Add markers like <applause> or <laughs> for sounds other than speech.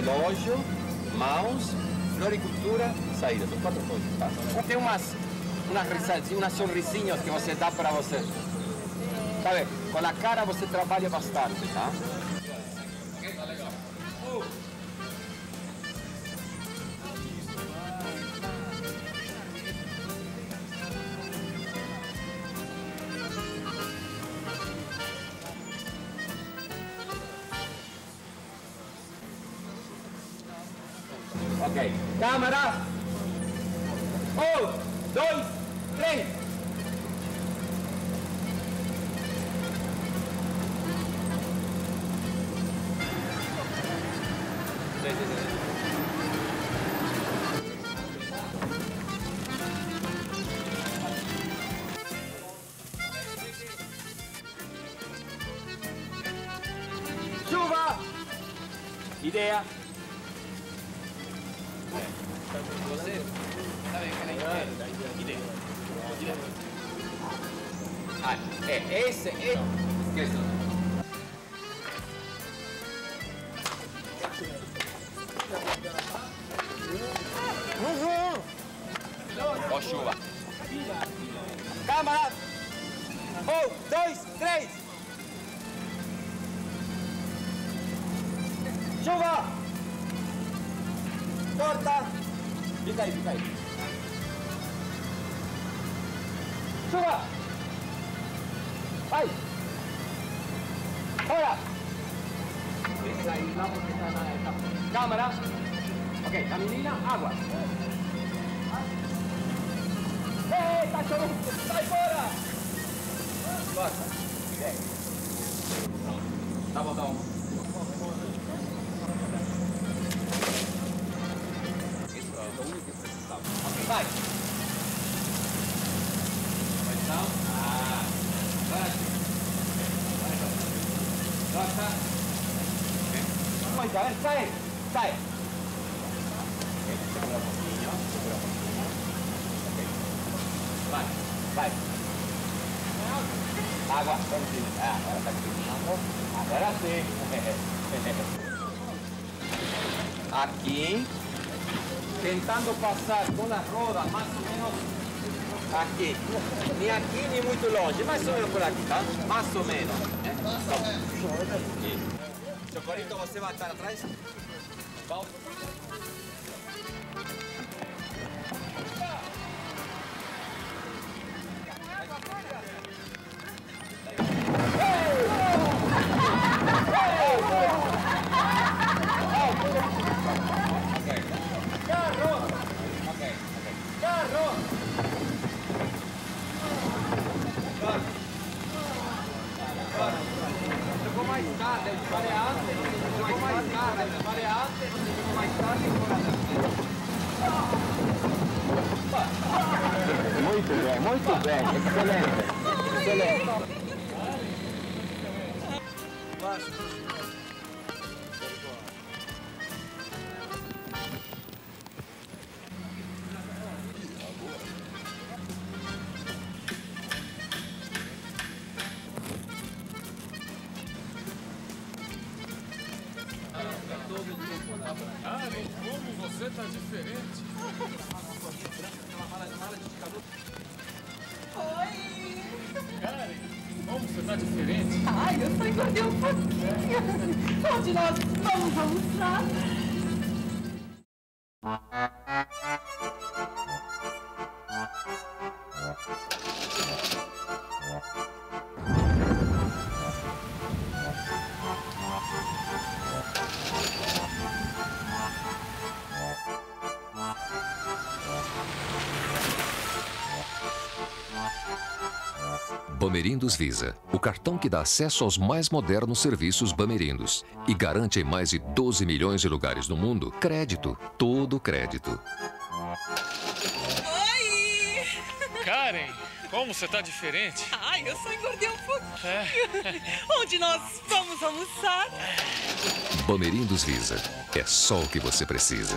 relógio, mãos, floricultura, saída. São quatro coisas, tá? Tem umas, umas risadinhas, umas sorrisinhas que você dá para você. Sabe, com a cara você trabalha bastante, tá? Ok. Câmera. Um, dois, três. Sim, sim, sim. Chuva! Ideia. Você tá é. Ah, é esse, é... Esqueça. Ó chuva. Câmara. Um, dois, três. Chuva. Corta. Fica aí, fica aí. Chuva. Vai. Fora. Fica aí, porque está na etapa. Câmara. Ok, a menina, água. Ei, tá chovendo. Sai fora. Corta. Ok. Tá bom, tá bom. É o único que precisava. Ok, vai. Então, ah, vai. Vai, Corta. Muito bem, sai, sai. Ok, segura um pouquinho, segura um pouquinho. Ok. Vai, vai. Água, tranquilo. Ah, agora tá terminando. Agora sim. Aqui, tentando passar com a roda mais ou menos aqui. Nem aqui, nem muito longe. Mais ou menos por aqui, tá? Mais ou menos. É? Isso. Chocorito, você vai estar atrás? Volta. Mais mais Muito bem, muito bem, excelente, excelente. Karen, como você tá diferente. Oi! Karen, como você tá diferente. Ai, eu só engordei um pouquinho. Onde nós vamos almoçar? Bamerindos Visa, o cartão que dá acesso aos mais modernos serviços Bamerindos e garante em mais de 12 milhões de lugares no mundo crédito, todo crédito. Oi! Karen, como você tá diferente. Ai, eu só engordei um pouquinho. <laughs> Onde nós vamos almoçar? Bamerindos Visa, é só o que você precisa.